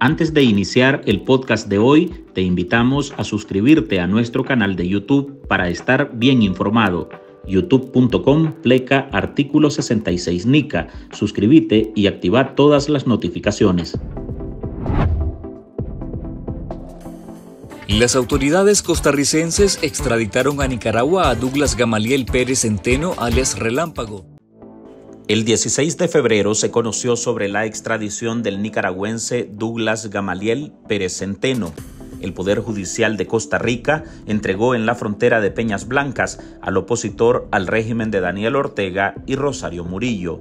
Antes de iniciar el podcast de hoy, te invitamos a suscribirte a nuestro canal de YouTube para estar bien informado. youtube.com pleca artículo 66 NICA. Suscríbete y activa todas las notificaciones. Las autoridades costarricenses extraditaron a Nicaragua a Douglas Gamaliel Pérez Centeno, alias Relámpago. El 16 de febrero se conoció sobre la extradición del nicaragüense Douglas Gamaliel Pérez Centeno. El Poder Judicial de Costa Rica entregó en la frontera de Peñas Blancas al opositor al régimen de Daniel Ortega y Rosario Murillo.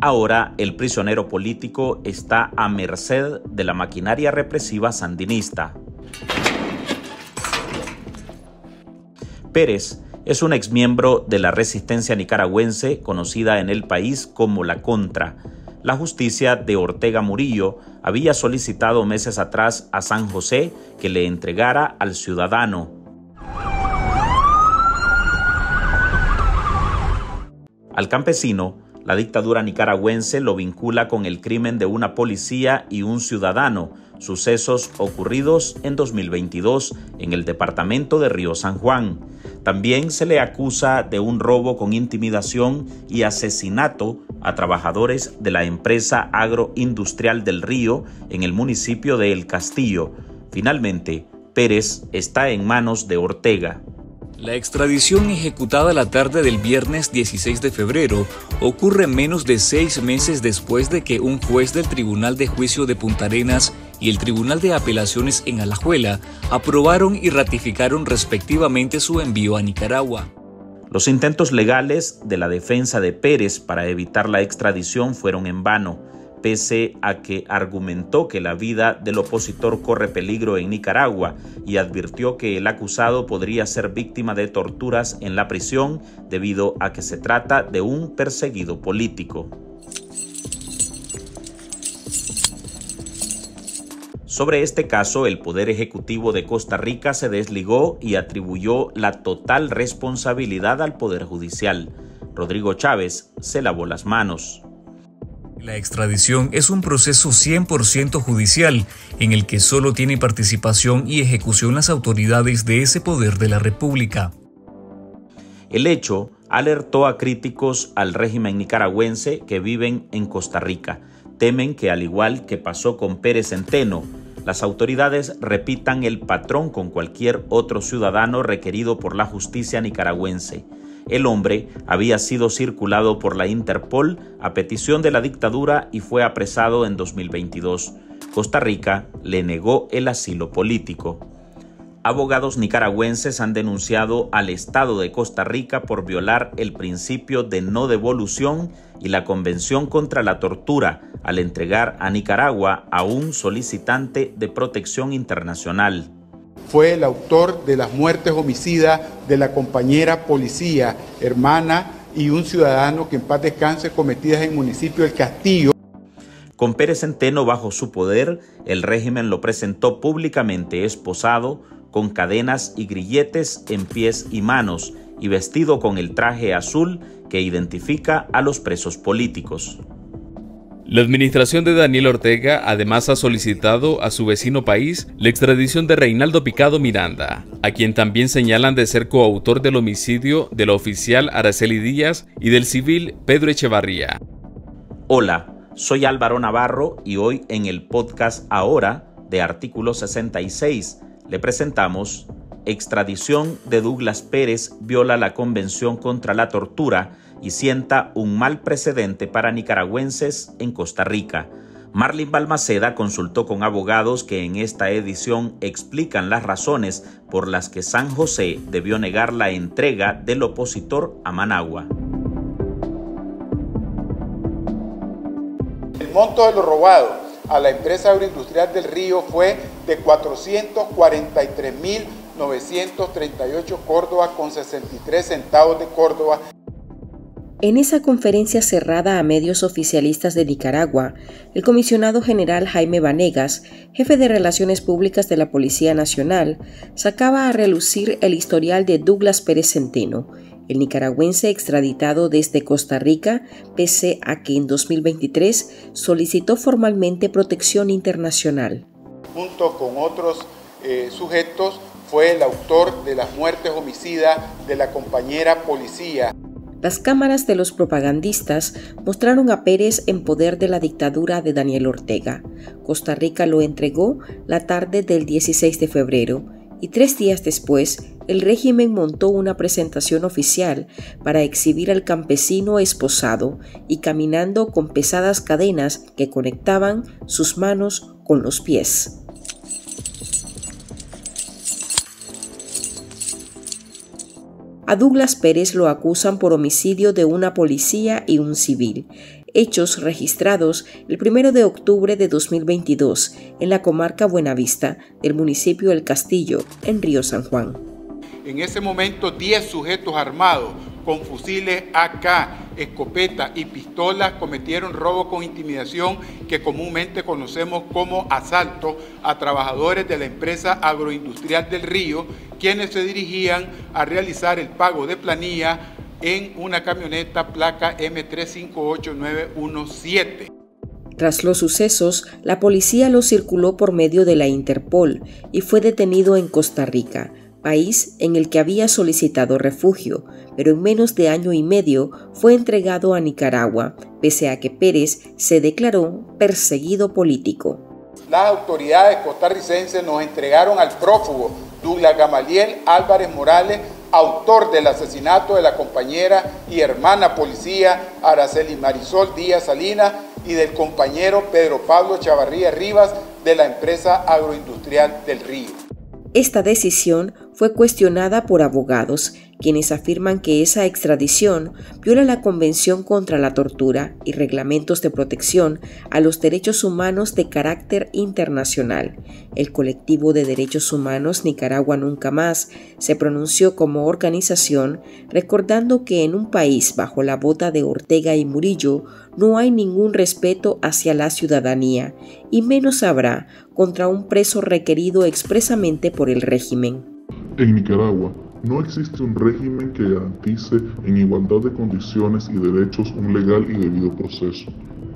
Ahora el prisionero político está a merced de la maquinaria represiva sandinista. Pérez es un exmiembro de la resistencia nicaragüense conocida en el país como la Contra. La justicia de Ortega Murillo había solicitado meses atrás a San José que le entregara al ciudadano. Al campesino, la dictadura nicaragüense lo vincula con el crimen de una policía y un ciudadano, sucesos ocurridos en 2022 en el departamento de Río San Juan. También se le acusa de un robo con intimidación y asesinato a trabajadores de la empresa agroindustrial del Río en el municipio de El Castillo. Finalmente, Pérez está en manos de Ortega. La extradición ejecutada la tarde del viernes 16 de febrero ocurre menos de seis meses después de que un juez del Tribunal de Juicio de Punta Arenas y el Tribunal de Apelaciones en Alajuela aprobaron y ratificaron respectivamente su envío a Nicaragua. Los intentos legales de la defensa de Pérez para evitar la extradición fueron en vano pese a que argumentó que la vida del opositor corre peligro en Nicaragua y advirtió que el acusado podría ser víctima de torturas en la prisión debido a que se trata de un perseguido político. Sobre este caso, el Poder Ejecutivo de Costa Rica se desligó y atribuyó la total responsabilidad al Poder Judicial. Rodrigo Chávez se lavó las manos. La extradición es un proceso 100% judicial en el que solo tiene participación y ejecución las autoridades de ese poder de la República. El hecho alertó a críticos al régimen nicaragüense que viven en Costa Rica. Temen que al igual que pasó con Pérez Centeno, las autoridades repitan el patrón con cualquier otro ciudadano requerido por la justicia nicaragüense el hombre había sido circulado por la Interpol a petición de la dictadura y fue apresado en 2022. Costa Rica le negó el asilo político. Abogados nicaragüenses han denunciado al Estado de Costa Rica por violar el principio de no devolución y la Convención contra la Tortura al entregar a Nicaragua a un solicitante de protección internacional fue el autor de las muertes homicidas de la compañera policía, hermana y un ciudadano que en paz descanse cometidas en el municipio del Castillo. Con Pérez Centeno bajo su poder, el régimen lo presentó públicamente esposado, con cadenas y grilletes en pies y manos, y vestido con el traje azul que identifica a los presos políticos. La administración de Daniel Ortega además ha solicitado a su vecino país la extradición de Reinaldo Picado Miranda, a quien también señalan de ser coautor del homicidio de la oficial Araceli Díaz y del civil Pedro Echevarría. Hola, soy Álvaro Navarro y hoy en el podcast Ahora de Artículo 66 le presentamos Extradición de Douglas Pérez viola la Convención contra la Tortura y sienta un mal precedente para nicaragüenses en Costa Rica. Marlin Balmaceda consultó con abogados que en esta edición explican las razones por las que San José debió negar la entrega del opositor a Managua. Monto de lo robado a la empresa agroindustrial del Río fue de 443.938 Córdoba con 63 centavos de Córdoba. En esa conferencia cerrada a medios oficialistas de Nicaragua, el comisionado general Jaime Vanegas, jefe de Relaciones Públicas de la Policía Nacional, sacaba a relucir el historial de Douglas Pérez Centeno, El nicaragüense extraditado desde Costa Rica, pese a que en 2023 solicitó formalmente protección internacional. Junto con otros eh, sujetos, fue el autor de las muertes homicidas de la compañera policía. Las cámaras de los propagandistas mostraron a Pérez en poder de la dictadura de Daniel Ortega. Costa Rica lo entregó la tarde del 16 de febrero y tres días después el régimen montó una presentación oficial para exhibir al campesino esposado y caminando con pesadas cadenas que conectaban sus manos con los pies. A Douglas Pérez lo acusan por homicidio de una policía y un civil, hechos registrados el 1 de octubre de 2022 en la comarca Buenavista del municipio El Castillo, en Río San Juan. En ese momento 10 sujetos armados con fusiles AK, escopeta y pistolas cometieron robo con intimidación que comúnmente conocemos como asalto a trabajadores de la empresa agroindustrial del Río, quienes se dirigían a realizar el pago de planilla en una camioneta placa M358917. Tras los sucesos, la policía lo circuló por medio de la Interpol y fue detenido en Costa Rica país en el que había solicitado refugio, pero en menos de año y medio fue entregado a Nicaragua, pese a que Pérez se declaró perseguido político. Las autoridades costarricenses nos entregaron al prófugo Douglas Gamaliel Álvarez Morales, autor del asesinato de la compañera y hermana policía Araceli Marisol Díaz Salinas y del compañero Pedro Pablo Chavarría Rivas de la empresa agroindustrial del Río. Esta decisión fue cuestionada por abogados, quienes afirman que esa extradición viola la Convención contra la Tortura y reglamentos de protección a los derechos humanos de carácter internacional. El colectivo de derechos humanos Nicaragua Nunca Más se pronunció como organización recordando que en un país bajo la bota de Ortega y Murillo no hay ningún respeto hacia la ciudadanía y menos habrá contra un preso requerido expresamente por el régimen. En Nicaragua no existe un régimen que garantice en igualdad de condiciones y derechos un legal y debido proceso.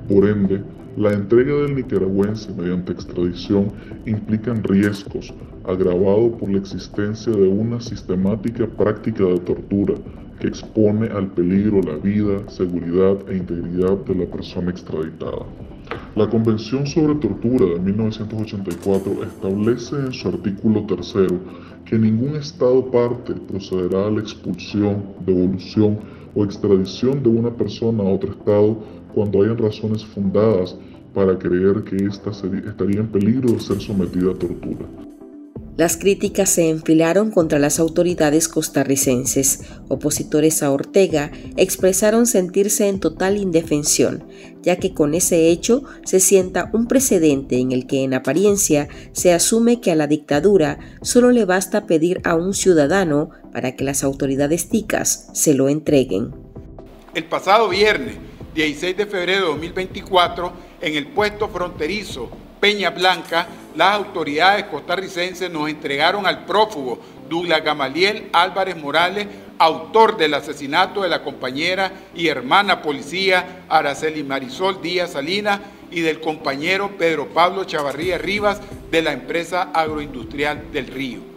Por ende, la entrega del nicaragüense mediante extradición implica riesgos agravados por la existencia de una sistemática práctica de tortura que expone al peligro la vida, seguridad e integridad de la persona extraditada. La Convención sobre Tortura de 1984 establece en su artículo tercero que ningún Estado parte procederá a la expulsión, devolución o extradición de una persona a otro Estado cuando hayan razones fundadas para creer que ésta estaría en peligro de ser sometida a tortura. Las críticas se enfilaron contra las autoridades costarricenses. Opositores a Ortega expresaron sentirse en total indefensión, ya que con ese hecho se sienta un precedente en el que en apariencia se asume que a la dictadura solo le basta pedir a un ciudadano para que las autoridades ticas se lo entreguen. El pasado viernes, 16 de febrero de 2024, en el puesto fronterizo Peña Blanca, las autoridades costarricenses nos entregaron al prófugo Douglas Gamaliel Álvarez Morales, autor del asesinato de la compañera y hermana policía Araceli Marisol Díaz Salinas y del compañero Pedro Pablo Chavarría Rivas de la empresa agroindustrial del Río.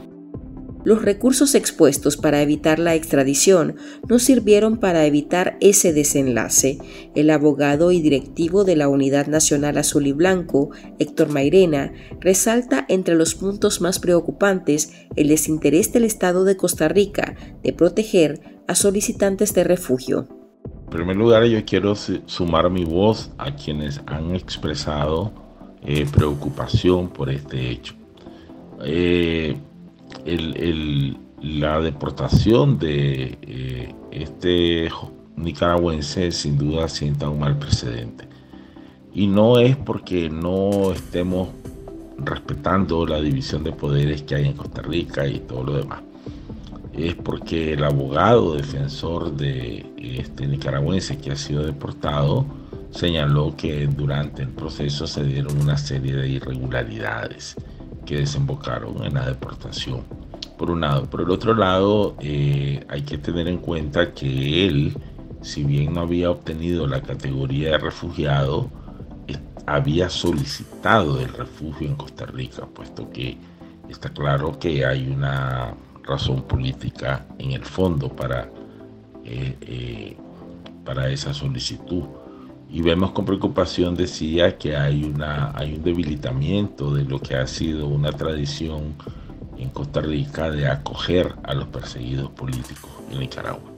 Los recursos expuestos para evitar la extradición no sirvieron para evitar ese desenlace. El abogado y directivo de la Unidad Nacional Azul y Blanco, Héctor Mairena, resalta entre los puntos más preocupantes el desinterés del Estado de Costa Rica de proteger a solicitantes de refugio. En primer lugar, yo quiero sumar mi voz a quienes han expresado eh, preocupación por este hecho. Eh, la deportación de eh, este nicaragüense sin duda sienta un mal precedente. Y no es porque no estemos respetando la división de poderes que hay en Costa Rica y todo lo demás. Es porque el abogado defensor de este nicaragüense que ha sido deportado señaló que durante el proceso se dieron una serie de irregularidades que desembocaron en la deportación. por un lado. Por el otro lado, eh, hay que tener en cuenta que él, si bien no había obtenido la categoría de refugiado, había solicitado el refugio en Costa Rica, puesto que está claro que hay una razón política en el fondo para, eh, eh, para esa solicitud. Y vemos con preocupación, decía, que hay, una, hay un debilitamiento de lo que ha sido una tradición en Costa Rica de acoger a los perseguidos políticos en Nicaragua.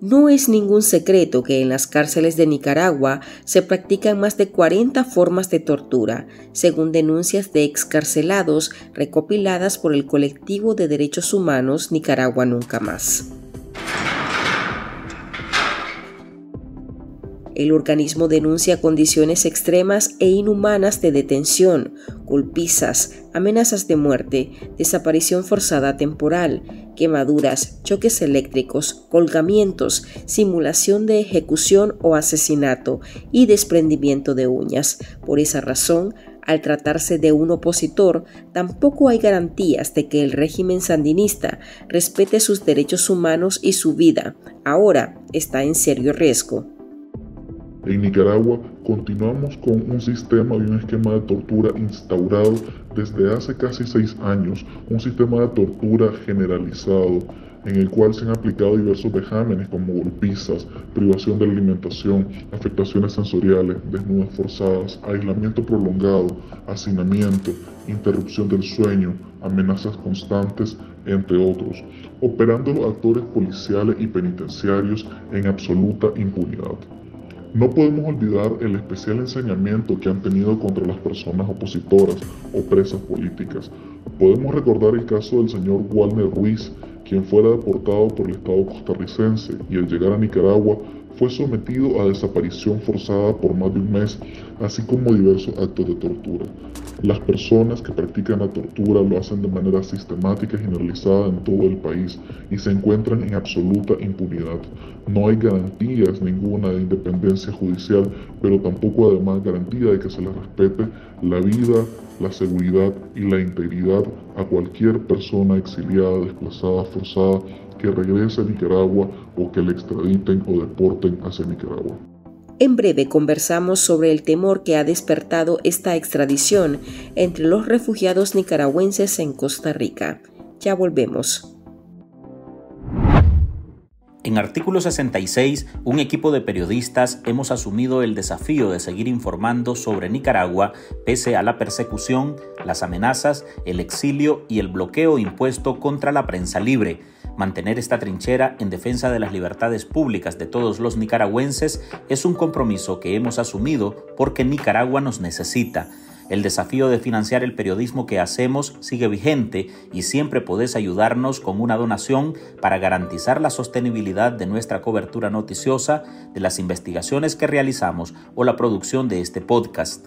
No es ningún secreto que en las cárceles de Nicaragua se practican más de 40 formas de tortura, según denuncias de excarcelados recopiladas por el colectivo de derechos humanos Nicaragua Nunca Más. El organismo denuncia condiciones extremas e inhumanas de detención, golpizas, amenazas de muerte, desaparición forzada temporal, quemaduras, choques eléctricos, colgamientos, simulación de ejecución o asesinato y desprendimiento de uñas. Por esa razón, al tratarse de un opositor, tampoco hay garantías de que el régimen sandinista respete sus derechos humanos y su vida. Ahora está en serio riesgo. En Nicaragua continuamos con un sistema y un esquema de tortura instaurado desde hace casi seis años, un sistema de tortura generalizado en el cual se han aplicado diversos vejámenes como golpizas, privación de alimentación, afectaciones sensoriales, desnudas forzadas, aislamiento prolongado, hacinamiento, interrupción del sueño, amenazas constantes, entre otros, operando los actores policiales y penitenciarios en absoluta impunidad. No podemos olvidar el especial enseñamiento que han tenido contra las personas opositoras o presas políticas. Podemos recordar el caso del señor Walner Ruiz, quien fuera deportado por el Estado costarricense y al llegar a Nicaragua fue sometido a desaparición forzada por más de un mes, así como diversos actos de tortura. Las personas que practican la tortura lo hacen de manera sistemática y generalizada en todo el país y se encuentran en absoluta impunidad. No hay garantías ninguna de independencia judicial, pero tampoco además garantía de que se les respete la vida, la seguridad y la integridad a cualquier persona exiliada, desplazada, forzada que regrese a Nicaragua o que le extraditen o deporten hacia Nicaragua. En breve conversamos sobre el temor que ha despertado esta extradición entre los refugiados nicaragüenses en Costa Rica. Ya volvemos. En artículo 66, un equipo de periodistas hemos asumido el desafío de seguir informando sobre Nicaragua pese a la persecución, las amenazas, el exilio y el bloqueo impuesto contra la prensa libre Mantener esta trinchera en defensa de las libertades públicas de todos los nicaragüenses es un compromiso que hemos asumido porque Nicaragua nos necesita. El desafío de financiar el periodismo que hacemos sigue vigente y siempre podés ayudarnos con una donación para garantizar la sostenibilidad de nuestra cobertura noticiosa, de las investigaciones que realizamos o la producción de este podcast.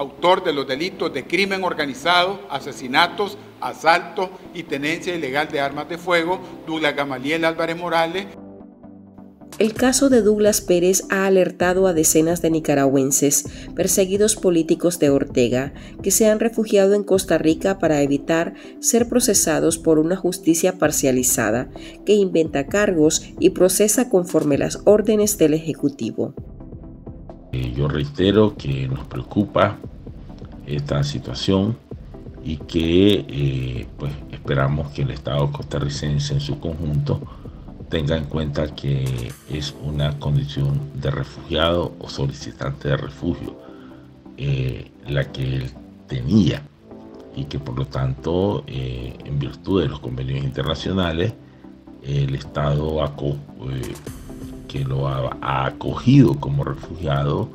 autor de los delitos de crimen organizado, asesinatos, asaltos y tenencia ilegal de armas de fuego, Douglas Gamaliel Álvarez Morales. El caso de Douglas Pérez ha alertado a decenas de nicaragüenses, perseguidos políticos de Ortega, que se han refugiado en Costa Rica para evitar ser procesados por una justicia parcializada que inventa cargos y procesa conforme las órdenes del Ejecutivo. Eh, yo reitero que nos preocupa esta situación y que eh, pues esperamos que el Estado costarricense en su conjunto tenga en cuenta que es una condición de refugiado o solicitante de refugio eh, la que él tenía y que por lo tanto en virtud de los convenios internacionales el Estado que lo ha, acogido como refugiado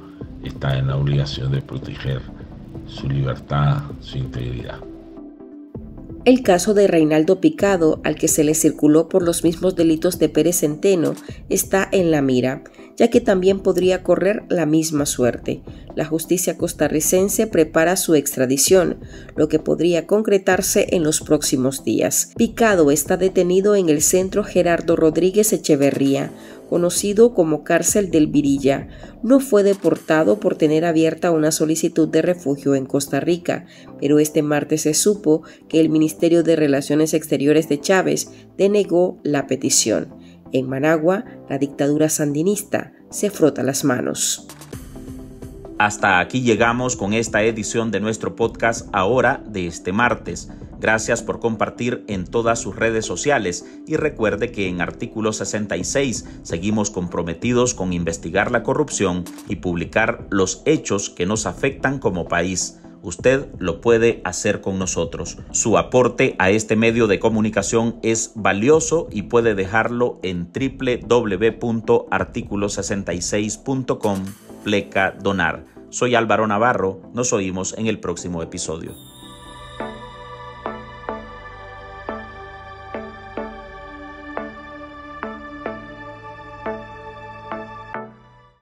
está en la obligación de proteger su libertad, su integridad. El caso de Reinaldo Picado, al que se le circuló por los mismos delitos de Pérez Centeno, está en la mira, ya que también podría correr la misma suerte. La justicia costarricense prepara su extradición, lo que podría concretarse en los próximos días. Picado está detenido en el centro Gerardo Rodríguez Echeverría, conocido como cárcel del Virilla, no fue deportado por tener abierta una solicitud de refugio en Costa Rica, pero este martes se supo que el Ministerio de Relaciones Exteriores de Chávez denegó la petición. En Managua, la dictadura sandinista se frota las manos. Hasta aquí llegamos con esta edición de nuestro podcast ahora de este martes. Gracias por compartir en todas sus redes sociales y recuerde que en artículo 66 seguimos comprometidos con investigar la corrupción y publicar los hechos que nos afectan como país. Usted lo puede hacer con nosotros. Su aporte a este medio de comunicación es valioso y puede dejarlo en www.articulo66.com pleca donar. Soy Álvaro Navarro, nos oímos en el próximo episodio.